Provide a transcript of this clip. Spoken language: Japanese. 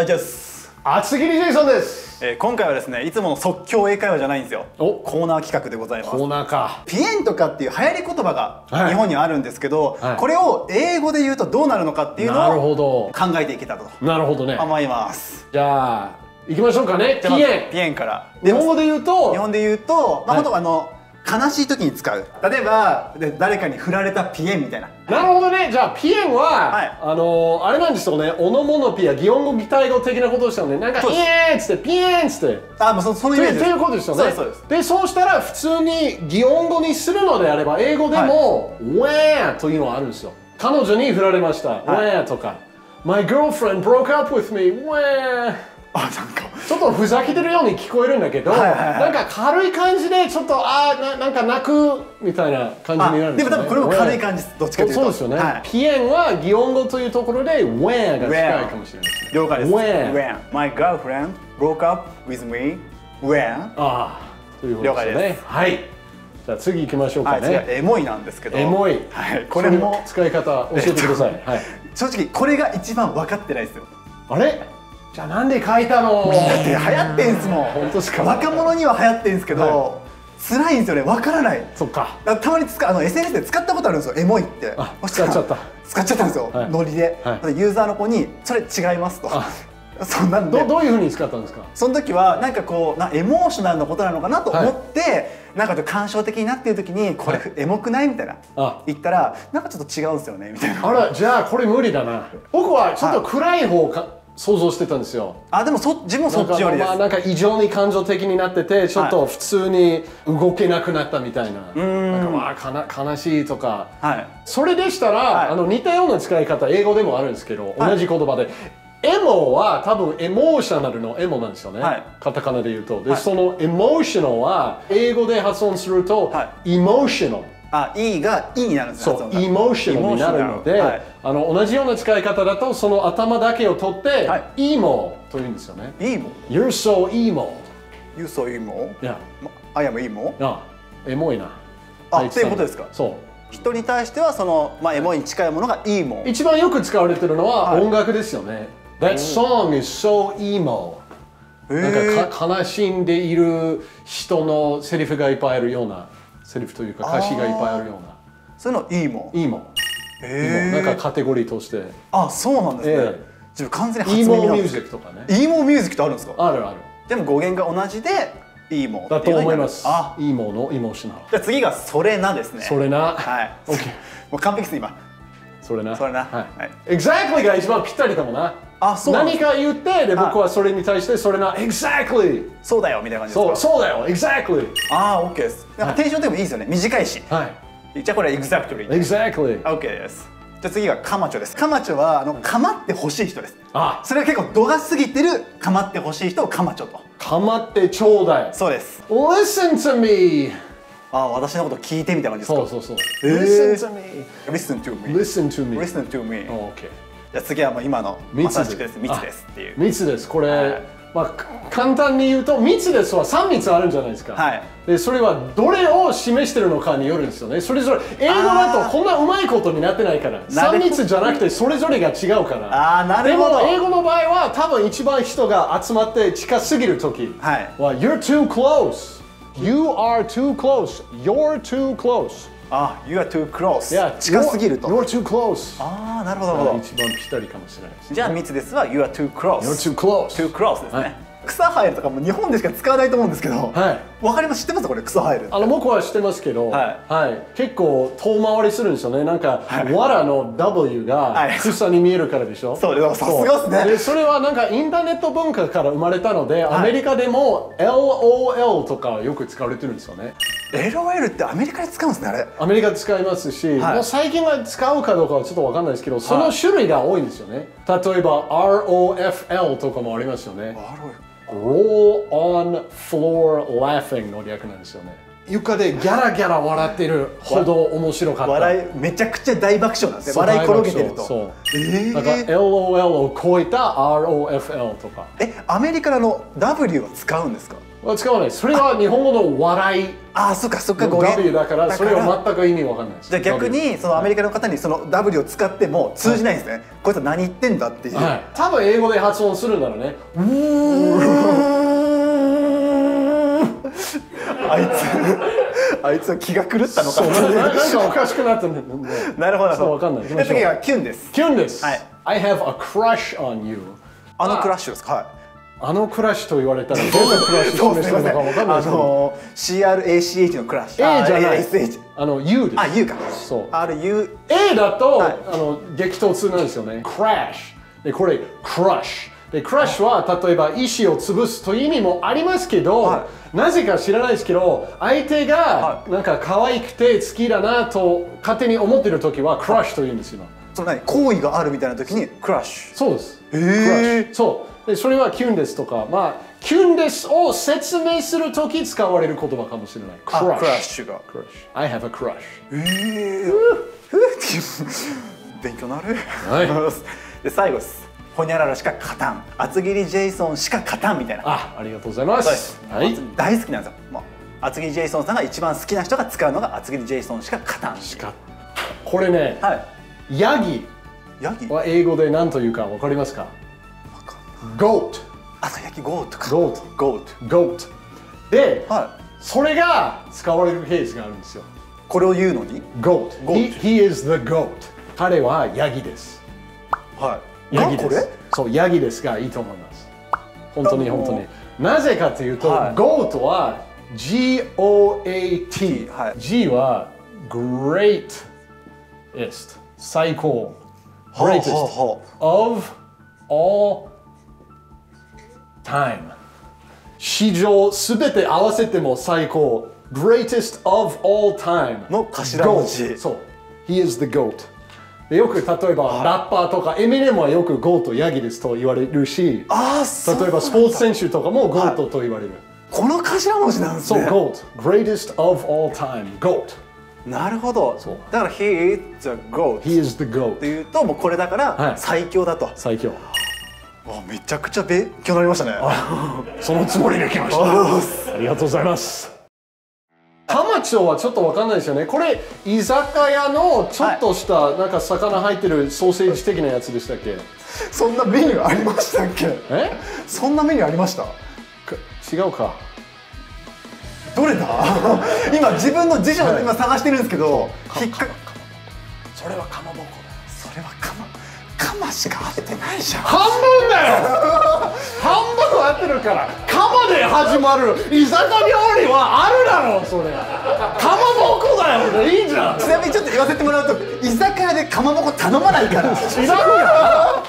あじゃあす、厚切りジェイソンです。えー今回はですねいつもの即興英会話じゃないんですよ。お。コーナー企画でございます。コーナーか。ピエンとかっていう流行り言葉がはい。日本にはあるんですけど、はい。これを英語で言うとどうなるのかっていうなるのをほど。考えていけたらと。なるほどね。思います。じゃあ行きましょうかね。ピエン。ピエンから。日本語で言うと日本で言うと、まあ、はい。あの悲しい時に使う。例えばで誰かに振られたピエンみたいな。なるほどね。じゃあピエンは、はい。あのあれなんですよね。オノモノピア擬音語擬態語的なことですよね。なんかピエンっつってピエンっつって。あもうそそのイとメージです。いうということですよね。そうですそうです。でそうしたら普通に擬音語にするのであれば英語でも「Where」というのはあるんですよ。彼女に振られました「Where」とか「My girlfriend broke up with me Where」あなんか。ちょっとふざけてるように聞こえるんだけど、はいはいはい。なんか軽い感じでちょっとあーななんか泣くみたいな感じあになるんでよね。ですも多分これも軽い感じです。どっちかというと。そうですよね、はい。ピエンは擬音語というところで where が近いかもしれないですね。了解です。When When my girlfriend broke up with me. When ああということですよ了解でねはい。じゃあ次行きましょうかはい、次はね、エモいなんですけど。エモい。はい、これも使い方教えてください、はい。正直これが一番分かってないですよ。あれ？じゃあなんで書いたの？だって流行ってんすもん。本当ですか？若者には流行ってんですけど、は辛いんですよね。分からない。そっか。たまに使うあの SNS で使ったことあるんですよ。エモいって。使っちゃっ使っちゃったんですよ、はい。ノリで、はい。でユーザーの子に「それ違います」と。あ。そんなんで。どどういうふうに使ったんですか？その時はなんかこうなエモーショナルなことなのかなと思って、なんかちょっと感傷的になっている時に「これ、はエモくない?」みたいな。あ。言ったら「なんかちょっと違うんですよね」みたいな。あらじゃあこれ無理だな。僕はちょっと暗い方か想像してたんですよ。あでもそ自分もそっちよりです、なんかまあなんか異常に感情的になっててちょっと普通に動けなくなったみたいな、ん。なんかまあかな悲しいとか。はい。それでしたら、はい。あの似たような使い方英語でもあるんですけど、はい。同じ言葉で。エモは多分エモーショナルのエモなんですよね、はい。カタカナで言うと。で、はい。そのエモーショナルは英語で発音すると、はイモーショナルあ E が E になるんですそう、イモーショナルになるので、はい。あの同じような使い方だとその頭だけを取って、はイモというんですよね。emo You're so emo. You so emo いや、I am emo あ、エモいな。あっていうことですか？そう。人に対してはその、まあ、エモいに近いものが emo 一番よく使われてるのははい。音楽ですよね。That song is so emo. なんかか悲しんでいる人のセリフがいっぱいあるようなセリフというか歌詞がいっぱいあるような。そういうの emo イモ。へなんかカテゴリーとして。あそうなんですね、ええ自分完全にイモミュー初耳なんですジックとかね。emo ミュージックってあるんですか？あるある。でも語源が同じで emo だと思います。あイモのイモーショナル。じゃあ次がそれなですねそれな。はい、OK もう完璧です今それな。それなはい。はい Exactly が一番ぴったりかもな。あそう何か言って、で、僕はそれに対して、それな。Exactly! そうだよみたいな感じですか？そう、そうだよ。Exactly! ああ OK ですなんかテンションでもいいですよね短いしはい。じゃあこれ exactly Exactly! OK ですじゃあ次がカマチョですカマチョはあの構ってほしい人ですあ、それが結構度が過ぎてる構ってほしい人をカマチョとかまってちょうだい。そうです Listen to me! ああ私のこと聞いてみたいな感じですか？そうそうそう。へー Listen to me! Listen to me Listen to me! Listen to me お OK。じゃあ次はもう今の密まさしくです密ですっていう密です。これ、はいまあ、か簡単に言うと、密ですは3密あるんじゃないですか。はいで、それはどれを示してるのかによるんですよね。それぞれ、英語だとこんなうまいことになってないから。3なるほど密じゃなくて、それぞれが違うから。あーなるほどでも、英語の場合は、多分一番人が集まって近すぎるときはいは、You're too close. You are too close. You're too close. あ You are too close いや近すぎると You're too close. ああなるほど一番ぴったりかもしれないです。じゃあ密ですは You are too close You're too close. too close ですね、はい草生えるとかも日本でしか使わないと思うんですけど、はい。わかります？知ってますこれ草生えるあの僕は知ってますけど、はい。結構遠回りするんですよね。なんか、はい。わらの W がはい。草に見えるからでしょ？そうですさすがっすね。でそれはなんかインターネット文化から生まれたので、アメリカでも LOL とかよく使われてるんですよね。LOL ってアメリカで使うんですねあれ。アメリカで使いますし、はい。もう最近は使うかどうかはちょっとわかんないですけど、その種類が多いんですよね。例えば ROFL とかもありますよね。Roll on floor laughing の略なんですよね。床でギャラギャラ笑ってるほど面白かった。笑いめちゃくちゃ大爆笑なんですね笑い転げてるとそう。えなんかー、LOL を超えた ROFL とか。えアメリカの W は使うんですか？は使わない。それは日本語の笑い。ああそっかそっかの語源。だからそれは全く意味わかんないじゃあ逆にそのアメリカの方にその W を使っても通じないんですね、こいつは何言ってんだっていう、はい。多分英語で発音するんだろうね。あいつあいつは気が狂ったのかなななんかおかしくなったんだよなるほど。そうわかんない。次はキュンです。キュンです、はい。I have a crush on you あのクラッシュですか？はいあのクラッシュと言われたらどんなクラッシュそう示してるのかわかんないあですけど。の CRACH のクラッシュ。A じゃない。SH あの U です。あ U か。そう。RU A だと、はい。あの激突なんですよね。Crash でこれ crush で crush は例えば石を潰すという意味もありますけど、はなぜか知らないですけど相手がはなんか可愛くて好きだなと勝手に思ってる時は crush と言うんですよその何？好意があるみたいな時にクラッシュそうです。へー。crush そうでそれはキュンですとかまあキュンですを説明する時使われる言葉かもしれない。クラッシュが。Crush I have a crush ええ勉強なる、はい。で最後です。ほにゃららしか勝たん。厚切りジェイソンしか勝たんみたいな。あありがとうございます。す、はい。大好きなんですよ。もう厚切りジェイソンさんが一番好きな人が使うのが厚切りジェイソンしか勝たんしかこれね、はい。ヤギ。ヤギ？は英語で何というかわかりますか？?goat. あさ、ヤギ goat か。Goat. goat goat. で、はい。それが使われるケースがあるんですよ。これを言うのに？Goat. Goat He, he is the goat. 彼はヤギです。はい。ヤギです。がこれ？そうヤギですがいいと思います。本当に本当に。なぜかというと、はい。goat は G-O-A-T、はい。G は greatest 最高。greatest は of all time. 史上すべて合わせても最高。Greatest of all time. の頭文字。GOAT. そう。He is the GOAT. でよく例えばラッパーとかエミネムはよく GOAT ヤギですと言われるしああそう例えばスポーツ選手とかも GOAT と言われる、この頭文字なんですそうね GOAT. Greatest of all time. GOAT. なるほど。そう。だから He is the goat He is the って GOAT いうともうこれだかはい。ら最強だと、最強わめちゃくちゃ勉強になりましたね。そのつもりで来ました。ありがとうございます。ハマチョはちょっとわかんないですよね。これ居酒屋のちょっとしたなんか魚入ってるソーセージ的なやつでしたっけ？そんなメニューありましたっけ？え？そんなメニューありました？か違うか。どれだ？今自分の辞書を今探してるんですけど、引っかそれはかまぼこ。それはカマしか合ってないじゃん。半分だよ。半分合ってるから。カマで始まる。居酒屋料理はあるだろうそれ。かまぼこだよいいじゃんちなみにちょっと言わせてもらうと居酒屋でかまぼこ頼まないから違うよ